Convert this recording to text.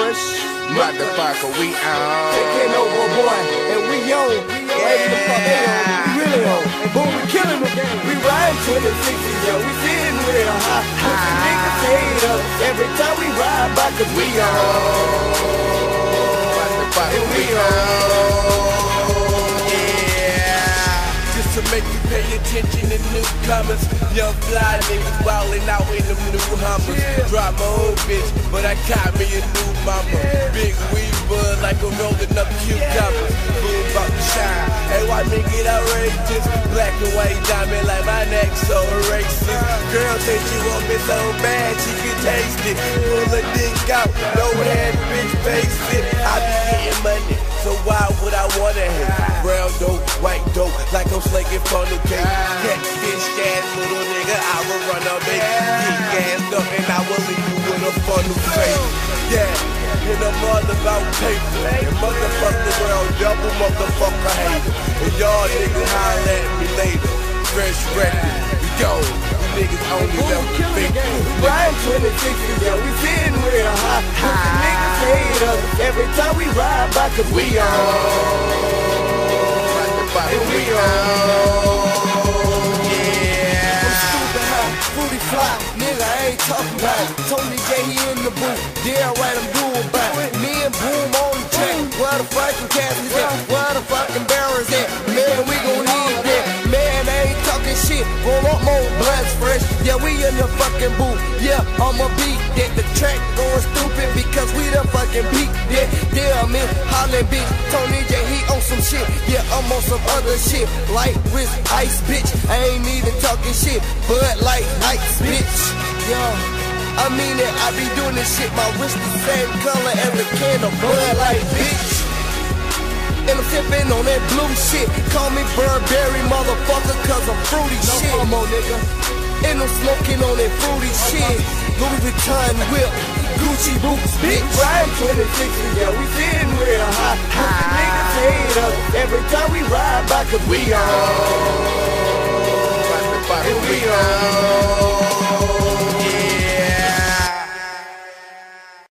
Motherfucker, we on. Taking over, boy, and we on. Waving the fuck they on. We really on. And boom, we killing the game. We ride 2060, yo. We sitting with a high. Pussy niggas hate us. Every time we ride by, cause we on. Motherfucker, we on. To newcomers. Young fly niggas wildin' out in them new Hummers. Drop my own bitch, but I caught me a new mama. Big weed bud like I'm rolling up cucumbers. Boom about to shine. Hey, why me get outrageous? Black and white diamond like my neck so racist. Girl think she want me so bad she can taste it. Pull a dick out, no head, bitch face it. I be getting money, so why would I wanna hit? Brown dope, white dope, like I'm slaking funnel cake. Nigga, I will run up and get gassed up and I will leave you with a funnel face. Yeah, and I'm all about paper. And motherfucker world double motherfucker hater. And y'all niggas holler at me later. Fresh record, we go. You niggas only left we the. We ride 2060, yo. We sitting a high. Pussy niggas hate us. Every time we ride by, cause we on. Motherfucker, And we we on. It. Tony J, he in the booth, Yeah, right, I'm doing about. Me and Boom on the track, where the fucking cast is at? Where the fucking barrels at? Man, we gon' need that. Man, I ain't talking shit, roll up more blunts fresh. Yeah, we in the fucking booth, yeah, I'ma beat that. The track going stupid because we the fucking beat that. Damn, man, hollin' bitch, Tony J, he on some shit. Yeah, I'm on some other shit, like wrist ice, bitch. I ain't even talking shit, but like ice, bitch. Yo, I mean it, I be doing this shit. My wrist the same color as a can of Bud Light, bitch. And I'm sipping on that blue shit. Call me Burberry, motherfucker, cause I'm fruity shit. No nigga. And I'm smoking on that fruity shit. Louis Vuitton whip, Gucci boots, bitch. Ride 2060, yeah, we sitting real high. Pussy niggas hate us. Every time we ride by, cause we on. And we on.